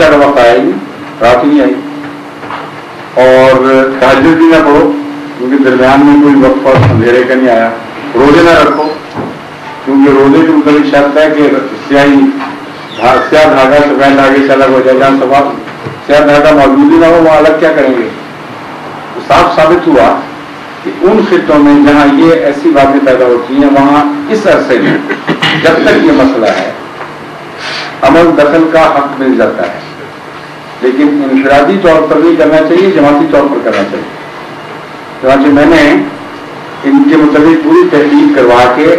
ईशा का वक्त ही रात नहीं आई और तहजद भी ना पढ़ो, क्योंकि दरमियान में कोई वक्त पर अंधेरे का नहीं आया। रोज़े ना रखो, क्योंकि रोज़े के मुताबिक शर्त है कि स्याही स्याह धागा सफ़ेद धागे से अलग हो जाए जहाँ सवाल स्याह धागा मौजूद ही ना हो, वहाँ अलग क्या करेंगे? तो साफ़ साबित हुआ कि उन खितों में जहाँ ये ऐसी बातें पैदा होती हैं, वहाँ इस अरसे में जब तक ये मसला है, अमल दखल का हक मिल जाता है। लेकिन इनफरादी तौर पर नहीं करना चाहिए, जमाती तौर पर करना चाहिए। चुनाचे मैंने इनके मुताबिक पूरी तहकीक करवा के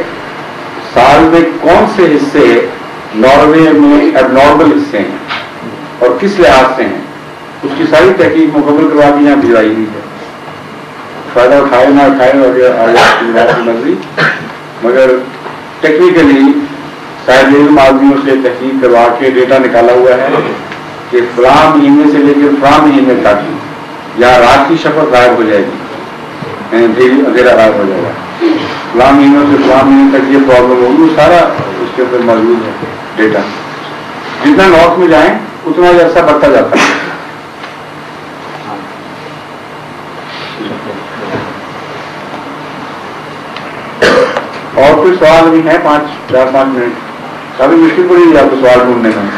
साल में कौन से हिस्से नॉर्वे में एबनॉर्मल हिस्से हैं और किस लिहाज से हैं, उसकी सारी तहकीक मुकम्मल करवा के यहाँ भिजवाई हुई है। फ़ायदा उठाए ना उठाए वगैरह मर्ज़ी। मगर टेक्निकली शायद आदमियों से तहकीक करवा के डेटा निकाला हुआ है। कि फला महीने से लेकर फला महीने तक या रात की शपथ गायब हो जाएगी। फिर अंधेरा गायब हो जाएगा। फला महीनों से फला महीने तक ये प्रॉब्लम होगी सारा उसके ऊपर मौजूद है डेटा जितना नॉर्थ में जाए, उतना ही अर्सा बढ़ता जाता है। और कोई सवाल भी है? पाँच, चार, पाँच मिनट। काफ़ी मुश्किल पड़ी आपको सवाल ढूँढने में।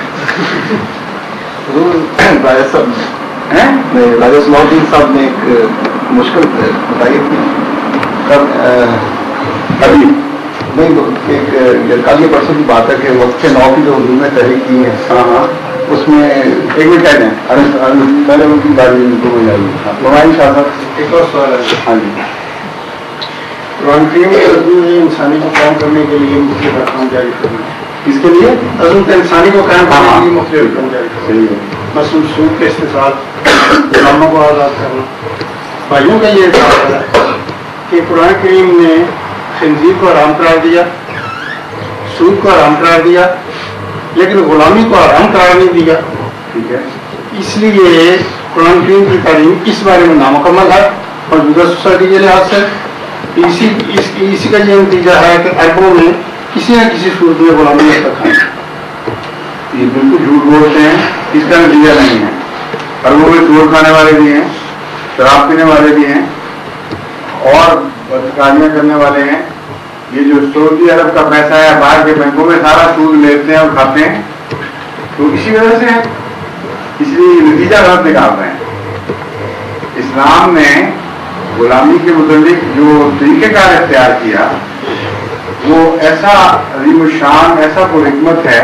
हैं? राजा सलाउद्दीन साहब ने एक मुश्किल बताई अभी नहीं एक कल ये परसों की बात है कि वक्त नौ की जो हुजूर ने तहरीक की है हाँ हाँ उसमें एक मिनट कह दें अरे अरे, पहले उनकी बारी उनको मिल जाएगी हमारी साहब एक और सवाल है। हाँ जी। कुरान करीम में इंसानी को काम करने के लिए मुख्य अहकाम जारी करना किसके लिए अजून इंसानी को हाँ, करने। के लिए अहकाम जारी करना है। मसलन सूद के इस्तेसाल गुलामों को आज़ाद करना। भाइयों का ये इस्तेमाल है कि कुरान करीम ने खंजीर को आराम करार दिया सूद को आराम करार दिया लेकिन गुलामी को आराम करार नहीं दिया। ठीक है? इसलिए कुरान करीम की तालीम इस बारे में नामुकम्मल है और मौजूदा सोसाइटी के लिहाज से। इसी इस, इसी का ये नतीजा है कि अरबों में किसी न किसी सूरत में गुलामी है। ये बिल्कुल झूठ बोलते हैं इसका नतीजा नहीं है। और वो भी चोर खाने वाले भी हैं, शराब पीने वाले भी हैं, और बदकारियाँ करने वाले हैं। ये जो सऊदी अरब का पैसा है, बाहर के बैंकों में सारा सूद लेते हैं और खाते हैं तो इसी वजह से इसलिए नतीजा गलत निकाल रहे हैं। इस्लाम ने गुलामी के मुताबिक जो तरीक़ेकार इख्तियार किया वो ऐसा रिमुशान ऐसा पुरमत है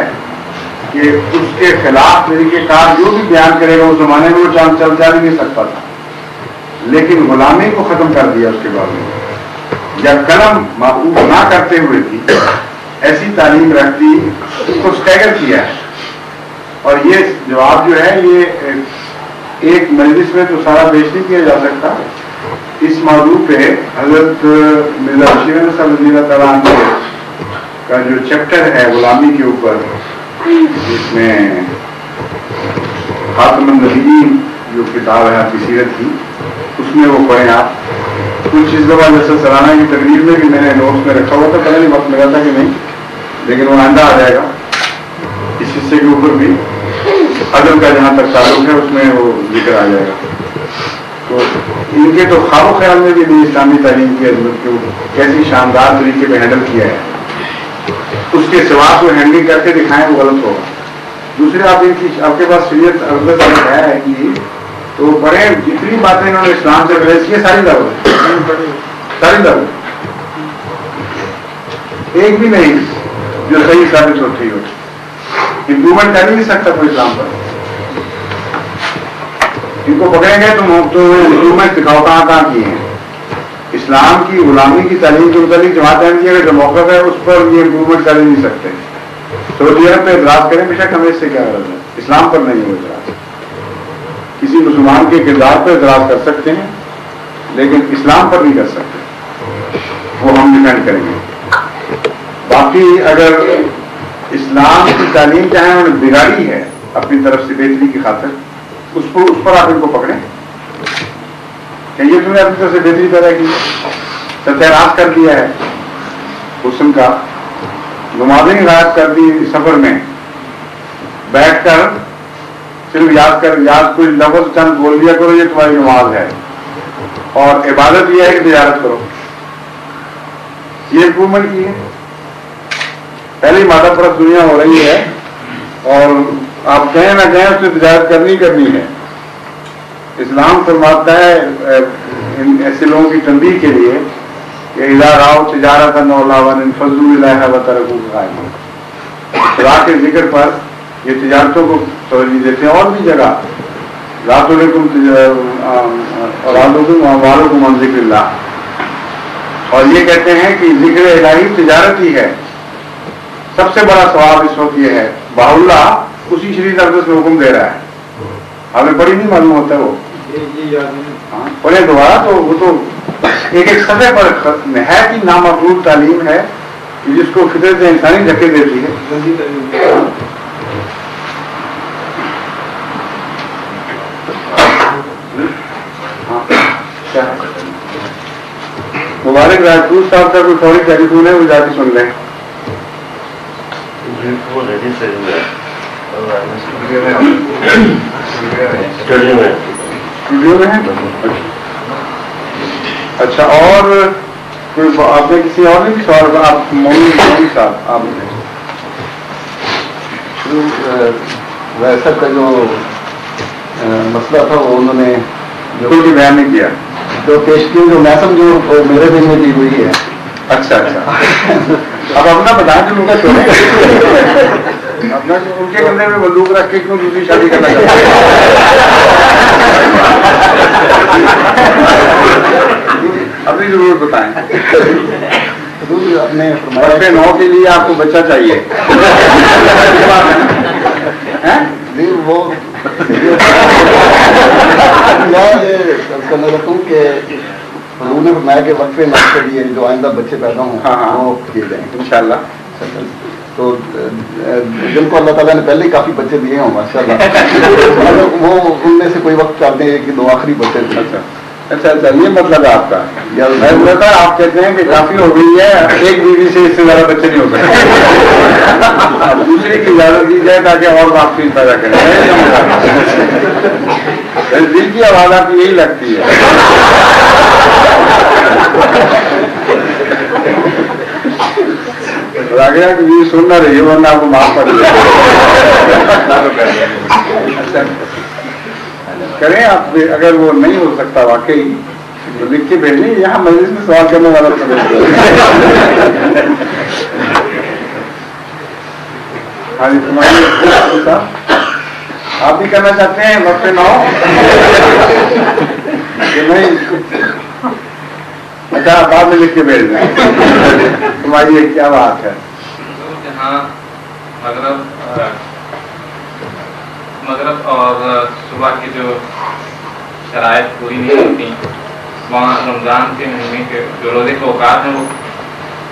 कि उसके खिलाफ तरीक़ेकार जो भी बयान करेगा उस जमाने में वो चाँद चल जा नहीं सकता था। लेकिन गुलामी को ख़त्म कर दिया उसके बाद या कलम महबूब ना करते हुए भी ऐसी तालीम रख दी उसको स्टैगर किया है। और ये जवाब जो है, ये एक मजलिस में तो सारा पेश नहीं किया जा सकता। इस मौजू पे हज़रत मिर्ज़ा शिवन सब का जो चैप्टर है, गुलामी के ऊपर, जिसमें खातम नबीन जो किताब है, आपकी सीरत की, उसमें वो पढ़ें आप। कुछ इस दफ़ा जैसे सलाना की तकरीर में भी मैंने नोट्स में रखा हुआ था, पता नहीं वक्त लगा था कि नहीं, लेकिन वो आंदा आ जाएगा। इस हिस्से के ऊपर भी अदल का जहाँ तक ताल्लुक है, उसमें वो ज़िक्र आ जाएगा। तो इनके तो खाबो ख्याल में भी नहीं इस्लामी तालीम की अजमत को कैसी शानदार तरीके पे हैंडल किया है? उसके सिवा को हैंडलिंग करके दिखाएँ वो गलत होगा। दूसरे आप इनकी, आपके पास शरीयत अवगत है कि तो बड़े जितनी बातें इन्होंने इस्लाम से बहस की सारी दर सारी दर एक भी नहीं, जो सही साबित होती हो। इम्प्रूवमेंट कर ही नहीं सकता कोई इस्लाम पर। इनको पकड़ेंगे तो तो इम्प्रूवमेंट दिखाओ कहाँ कहाँ किए हैं? इस्लाम की गुलामी की तालीम के मुताबिक जमात का जो मौका है, उस पर ये इम्प्रूवमेंट कर नहीं सकते। सऊदी अरब पे इतराज करें, बेशक हमें इससे क्या गरज है? इस्लाम पर नहीं हो इतराज। किसी मुसलमान के किरदार पर इतराज कर सकते हैं, लेकिन इस्लाम पर नहीं कर सकते। वो हम डिपेंड करेंगे। बाकी अगर इस्लाम की तालीम चाहे उन्होंने बिगाड़ी है, अपनी तरफ़ से बेहतरी की खातिर उस पर उस पर आप इनको पकड़ें। ये तुमने अपनी तरफ़ से बेहतरी पैदा की सत्यानाश कर दिया है। हुसन का नमाजें गायब कर दी सफ़र में। बैठकर सिर्फ़ याद कर, याद कोई लफ्ज चंद बोल दिया करो, ये तुम्हारी नमाज़ है। और इबादत यह है कि तजारत करो। ये इंप्रूवमेंट की है। पहली माता परत दुनिया हो रही है और आप कहें ना कहें उसने तजारत करनी करनी है। इस्लाम फरमाता है इन ऐसे लोगों की तंबीह के लिए कि इधर आओ तजारत नौलावन फजूल व तरकू खुदा के ज़िक्र पर ये तजारतों को तवज्जो देते हैं, और भी जगह। रातुलकुम औलादुकुम वालों को ज़िक्र और ये कहते हैं कि ज़िक्र इलाही तजारत ही है। सबसे बड़ा सवाब इस वक्त ये है, बाहुल्ला उसी श्री दर्द में हुक्म दे रहा है। हमें बड़ी नहीं मालूम होता वो। ये ये हाँ, पढ़े दोबारा तो वो तो एक एक सतह पर ही नामकबूल तालीम है कि जिसको फितरत इंसानी धक्के देती है। हाँ, है? मुबारक राजपूत साहब का कोई थोड़ी टेलीफोन है वो जाके सुन लें। में स्टूडियो में है? अच्छा और कोई आपने किसी और ने भी सवाल आप मौनी मौनी साहब आप जो, वैसा का जो मसला था वो उन्होंने जो भी बयान नहीं किया। जो पेश की जो मैं समझू वो मेरे दिन में दी हुई है। अच्छा अच्छा। अब अपना बताएँ जो उनका जो उनके कंधे में बंदूक रख के क्यों दूसरी शादी करना चाहते हैं? अपनी ज़रूरत बताएँ आपने नौ के लिए आपको बच्चा चाहिए? वो मैं ये करना रखूँ कि हजूर ने फरमाया कि वक्फे नौ के लिए जो आइंदा बच्चे पैदा हों हाँ, हाँ। वो किए जाएँगे इंशाल्लाह। तो जिनको अल्लाह ताला ने पहले ही काफ़ी बच्चे दिए हों माशाल्लाह। मतलब वो उनमें से कोई वक्त चाहते हैं कि दो आखिरी बच्चे थे अच्छा अच्छा अच्छा ये मतलब है आपका मैं था आप कहते हैं कि काफ़ी हो गई है एक बीवी से इससे ज़्यादा बच्चे नहीं हो सकते दूसरे की इजाज़त दी जाए ताकि और वापसी पैदा करें। दिल की आवाज़ आपकी यही लगती है। है कि ये सुन रही वरना आपको माफ़ कर दिया करें आप अगर वो नहीं हो सकता वाकई तो लिख के भेजें यहाँ मजलिस में सवाल करने वाला तो हाँ जी तुम्हारी आप भी करना चाहते हैं वक्त नौ कि नहीं अच्छा बाद में लिख के भेज दें तुम्हारी ये क्या बात है जहाँ मगरब मगरब और सुबह की जो शराय पूरी नहीं होती, वहाँ रमज़ान के महीने के जो रोज़े के औकात हैं, वो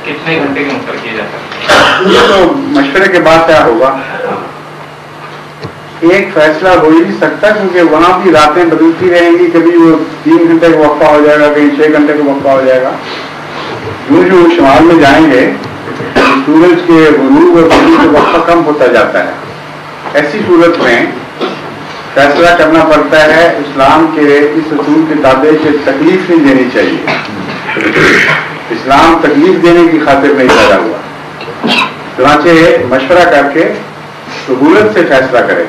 कितने घंटे के मुकर किए जा सकते हैं? तो मशवरे के बाद क्या होगा। एक फैसला हो ही नहीं सकता, क्योंकि वहाँ भी रातें बदलती रहेंगी, कभी वो तीन घंटे का वक्फा हो जाएगा, कहीं छह घंटे का वक्फा हो जाएगा। यूँ जो शुमार में जाएँगे सूरज के गुरूब और गुरूब का वक्त कम होता जाता है। ऐसी सूरत में फैसला करना पड़ता है, इस्लाम के इस असूल के दादे से तकलीफ़ नहीं देनी चाहिए। इस्लाम तकलीफ़ देने की खातिर नहीं पैदा हुआ। चुनाचे मशवरा करके सहूलत से फैसला करें।